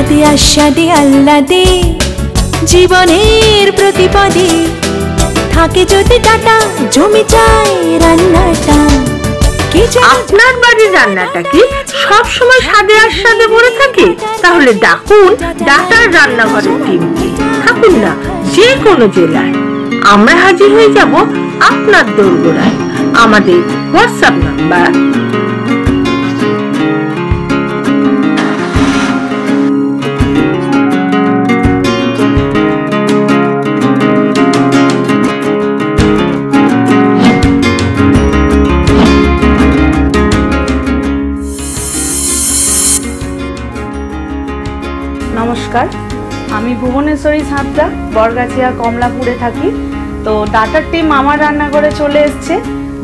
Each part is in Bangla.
স্বাদে আস্বাদে আহ্লাদে, জীবনের প্রতিপদে। থাকে যদি টাটা জমি যায় রান্নাটা। আপনার বাড়ির রান্নাটা কি সব সময় স্বাদে আর স্বাদে ভরে থাকে? তাহলে ডাকুন ডাটার রান্নাঘরের টিমকে। থাকুন না যে কোনো জেলায়। আমরা হাজির হয়ে যাব আপনার দোরগোড়ায় আমাদের হোয়াটসঅ্যাপ নাম্বার। নমস্কার। আমি ভুবনেশ্বরী সাঁতরা, বরগাছিয়া, কমলাপুরে থাকি। তো ডাটার টিম আমার রান্নাঘরে চলে এসছে।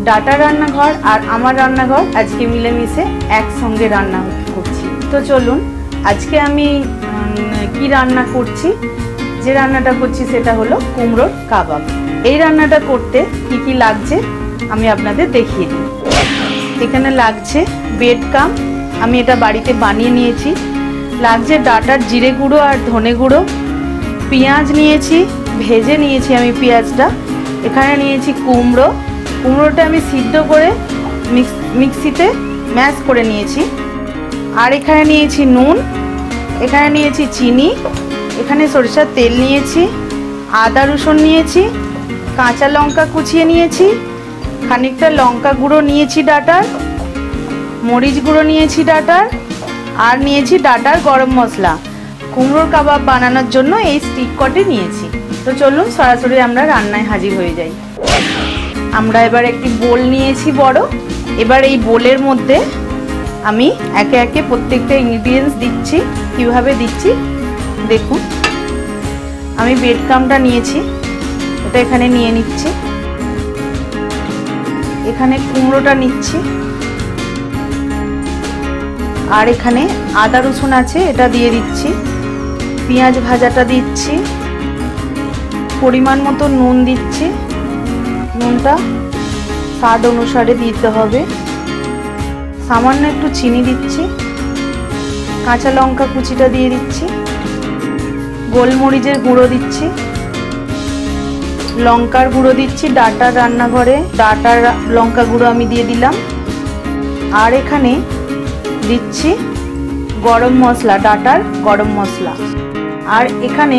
ডাটার রান্নাঘর আর আমার রান্নাঘর আজকে মিলেমিশে একসঙ্গে রান্না করছি। তো চলুন, আজকে আমি কি রান্না করছি? যে রান্নাটা করছি সেটা হলো কুমড়োর কাবাব। এই রান্নাটা করতে কি কি লাগছে আমি আপনাদের দেখিয়ে দিই। এখানে লাগছে বেড কাম। আমি এটা বাড়িতে বানিয়ে নিয়েছি। লাগছে ডাটার জিরে গুঁড়ো আর ধনে গুঁড়ো। পেঁয়াজ নিয়েছি, ভেজে নিয়েছি আমি পেঁয়াজটা। এখানে নিয়েছি কুমড়ো। কুমড়োটা আমি সিদ্ধ করে মিক্স, মিক্সিতে ম্যাশ করে নিয়েছি। আর এখানে নিয়েছি নুন, এখানে নিয়েছি চিনি, এখানে সরিষার তেল নিয়েছি, আদা রসুন নিয়েছি, কাঁচা লঙ্কা কুচিয়ে নিয়েছি, খানিকটা লঙ্কা গুঁড়ো নিয়েছি ডাটার, মরিচ গুঁড়ো নিয়েছি ডাটার আর নিয়েছি ডাটার গরম মশলা। কুমড়োর কাবাব বানানোর জন্য এই স্টিক কটে নিয়েছি। তো চলুন সরাসরি আমরা রান্নায় হাজির হয়ে যাই। আমরা এবার একটি বোল নিয়েছি বড়। এবার এই বোলের মধ্যে আমি একে একে প্রত্যেকটা ইনগ্রিডিয়েন্টস দিচ্ছি। কীভাবে দিচ্ছি? দেখুন। আমি বেড কামটা নিয়েছি। এটা এখানে নিয়ে নিচ্ছি। এখানে কুমড়োটা নিচ্ছি। আর এখানে আদা রসুন আছে, এটা দিয়ে দিচ্ছি। পেঁয়াজ ভাজাটা দিচ্ছি। পরিমাণ মতো নুন দিচ্ছি। নুনটা স্বাদ অনুসারে দিতে হবে। সামান্য একটু চিনি দিচ্ছি। কাঁচা লঙ্কা কুচিটা দিয়ে দিচ্ছি। গোলমরিচের গুঁড়ো দিচ্ছি। লঙ্কার গুঁড়ো দিচ্ছি ডাটার রান্নাঘরে। ডাটার লঙ্কা গুঁড়ো আমি দিয়ে দিলাম। আর এখানে দিচ্ছি গরম মশলা, ডাটার গরম মশলা। আর এখানে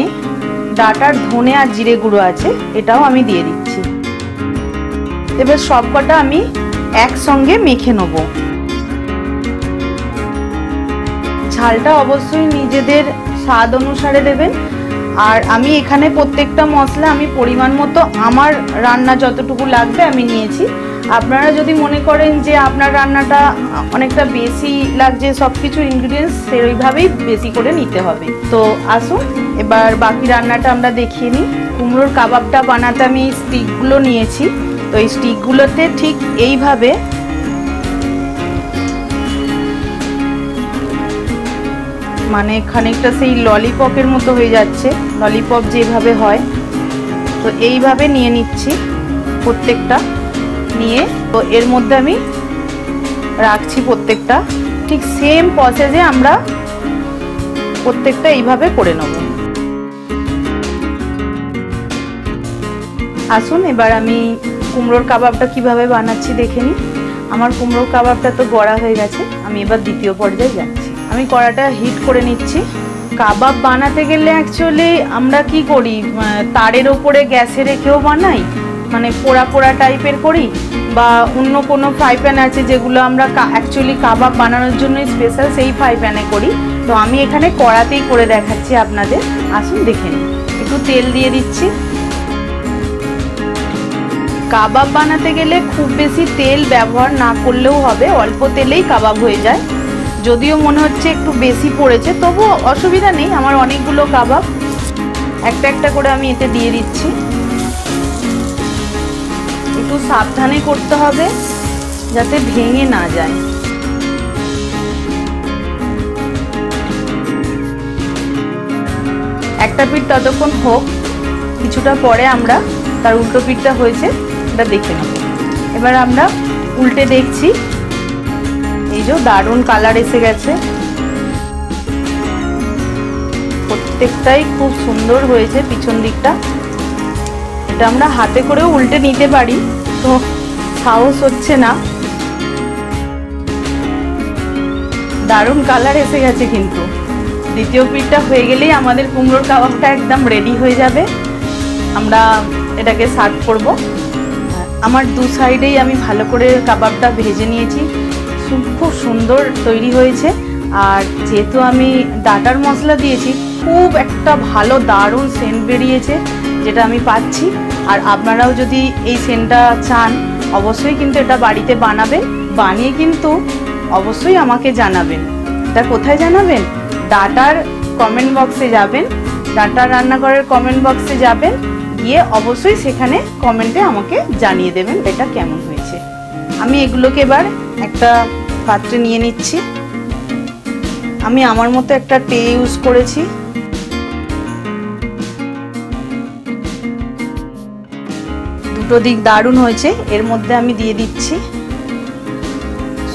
ডাটার ধনে আর জিরে গুঁড়ো আছে, এটাও আমি দিয়ে দিচ্ছি। এবার সবকটা আমি একসঙ্গে মেখে নেব। ঝালটা অবশ্যই নিজেদের স্বাদ অনুসারে দেবেন। আর আমি এখানে প্রত্যেকটা মশলা আমি পরিমাণ মতো আমার রান্না যতটুকু লাগবে আমি নিয়েছি। আপনারা যদি মনে করেন যে আপনার রান্নাটা অনেকটা বেশি লাগছে সব কিছু ইনগ্রিডিয়েন্টস সেইভাবেই বেশি করে নিতে হবে। তো আসুন, এবার বাকি রান্নাটা আমরা দেখিয়ে নিই। কুমড়োর কাবাবটা বানাতে আমি স্টিকগুলো নিয়েছি। তো এই স্টিকগুলোতে ঠিক এইভাবে মানে খানিকটা সেই ললিপপের মতো হয়ে যাচ্ছে ললিপপ যেভাবে হয়। তো এইভাবে নিয়ে নিচ্ছি প্রত্যেকটা। নিয়ে, তো এর মধ্যে আমি রাখছি প্রত্যেকটা। ঠিক সেম প্রসেসে আমরা প্রত্যেকটা এইভাবে করে নেব। আসুন, এবার আমি কুমড়োর কাবাবটা কীভাবে বানাচ্ছি দেখে নিই। আমার কুমড়োর কাবাবটা তো গড়া হয়ে গেছে, আমি এবার দ্বিতীয় পর্যায়ে যাচ্ছি। আমি কড়াটা হিট করে নিচ্ছি। কাবাব বানাতে গেলে অ্যাকচুয়ালি আমরা কি করি? তারের ওপরে গ্যাসে রেখেও বানাই মানে পোড়া পোড়া টাইপের করি বা অন্য কোনো ফ্রাই প্যান আছে যেগুলো আমরা অ্যাকচুয়ালি কাবাব বানানোর জন্য স্পেশাল সেই ফ্রাই প্যানে করি। তো আমি এখানে কড়াতেই করে দেখাচ্ছি আপনাদের। আসুন দেখে নিন একটু তেল দিয়ে দিচ্ছি। কাবাব বানাতে গেলে খুব বেশি তেল ব্যবহার না করলেও হবে, অল্প তেলেই কাবাব হয়ে যায়। যদিও মনে হচ্ছে একটু বেশি পড়েছে তবু অসুবিধা নেই, আমার অনেকগুলো কাবাব। একটা একটা করে আমি এতে দিয়ে দিচ্ছি। একটু সাবধানে করতে হবে যাতে ভেঙে না যায়। একটা পিঠ ততক্ষণ হোক, কিছুটা পরে আমরা তার উল্টো পিঠটা হয়েছে এটা দেখে নেব। এবার আমরা উল্টে দেখছি, এই যে দারুণ কালার এসে গেছে। প্রত্যেকটাই খুব সুন্দর হয়েছে পিছন দিকটা। এটা আমরা হাতে করেও উল্টে নিতে পারি। তো সাহস হচ্ছে না। দারুণ কালার এসে গেছে কিন্তু। দ্বিতীয় পিঠটা হয়ে গেলেই আমাদের কুমড়োর কাবাবটা একদম রেডি হয়ে যাবে। আমরা এটাকে সার্ভ করব। আমার দু সাইডেই আমি ভালো করে কাবাবটা ভেজে নিয়েছি। খুব সুন্দর তৈরি হয়েছে। আর যেহেতু আমি ডাটার মশলা দিয়েছি, খুব একটা ভালো দারুণ সেন্ট বেরিয়েছে। যেটা আমি পাচ্ছি। আর আপনারাও যদি এই সেন্টটা চান, অবশ্যই কিন্তু এটা বাড়িতে বানাবেন। বানিয়ে কিন্তু অবশ্যই আমাকে জানাবেন। এটা কোথায় জানাবেন? ডাটার কমেন্ট বক্সে যাবেন। ডাটার রান্নাঘরের কমেন্ট বক্সে যাবেন। গিয়ে অবশ্যই সেখানে কমেন্টে আমাকে জানিয়ে দেবেন এটা কেমন হয়েছে। আমি এগুলোকে এবার একটা পাত্রে নিয়ে নিচ্ছি। আমি আমার মতো একটা টে ইউজ করেছি। দুটো দিক দারুণ হয়েছে। এর মধ্যে আমি দিয়ে দিচ্ছি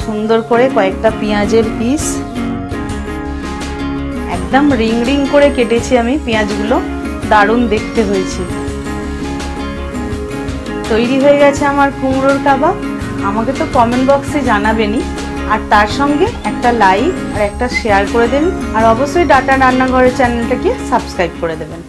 সুন্দর করে কয়েকটা পেঁয়াজের পিস। একদম রিং রিং করে কেটেছি আমি পেঁয়াজগুলো। দারুণ দেখতে হয়েছে। তৈরি হয়ে গেছে আমার কুমড়োর কাবাব। আমাকে তো কমেন্ট বক্সে জানাবেনই আর তার সঙ্গে একটা লাইক আর একটা শেয়ার করে দেবেন। আর অবশ্যই ডাটা রান্নাঘরের চ্যানেলটাকে সাবস্ক্রাইব করে দেবেন।